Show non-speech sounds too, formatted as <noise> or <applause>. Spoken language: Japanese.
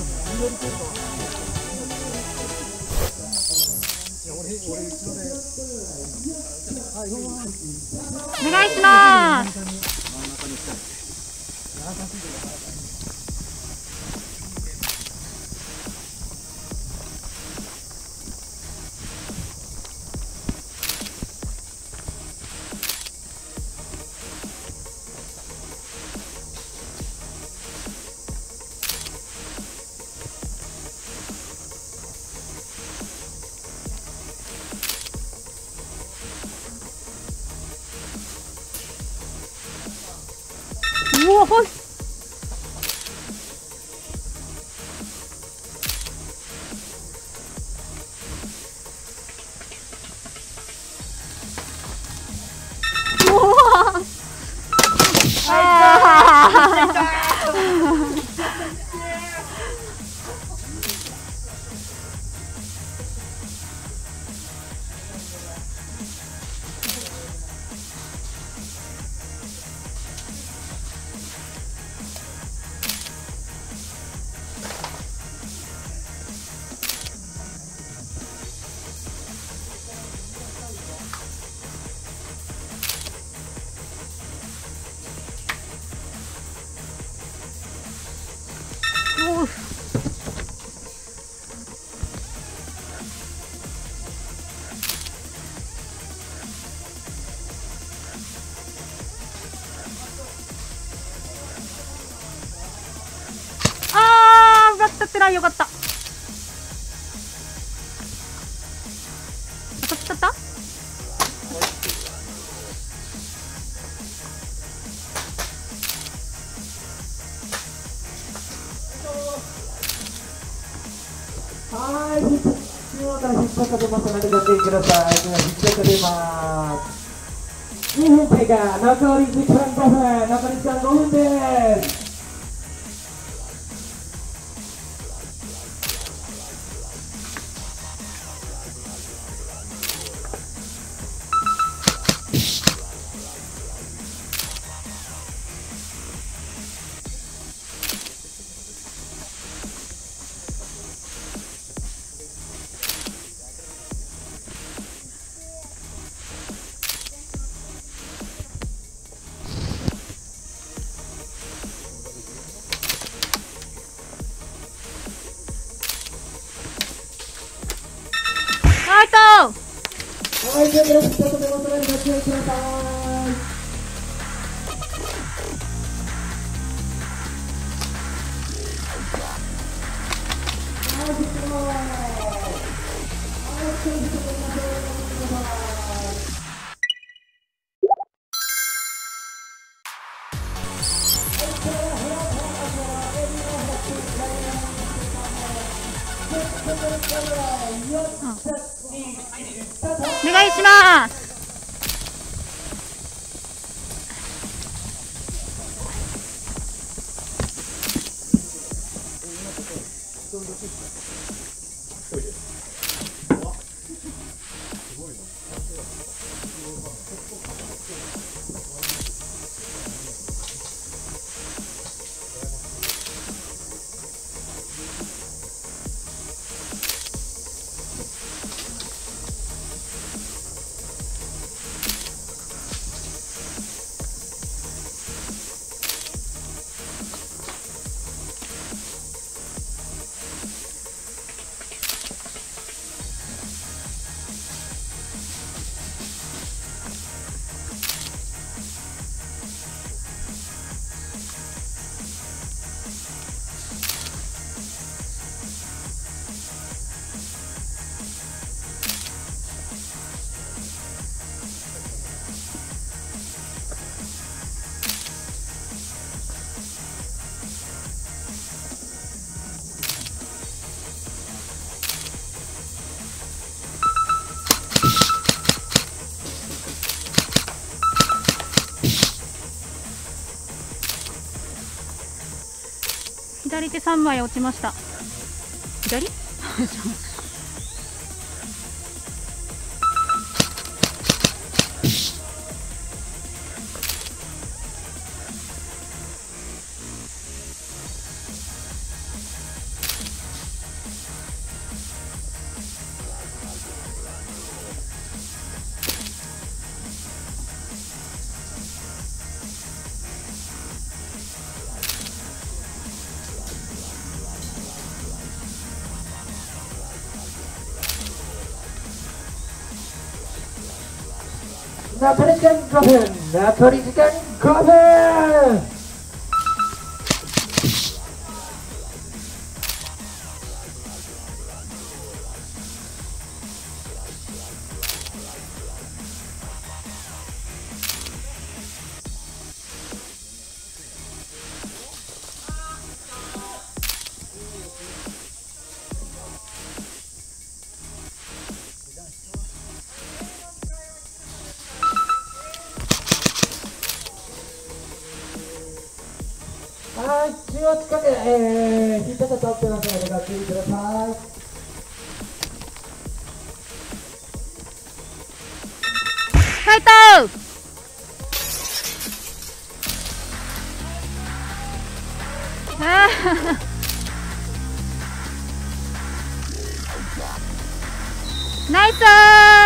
お願いします。うわほあー、奪ったってないよかった。当たっちゃった？はい、中央から引っ張ってますのでご注意ください。では、引っ掛け出ます。2分経過、残り時間5分、残り時間5分です。よろしくお願いします。ご注意ください。お願いします。左手3枚落ちました。左？<laughs> 残り時間手で、えー、ってますので、ご注意ください。ファイト <laughs> ナイス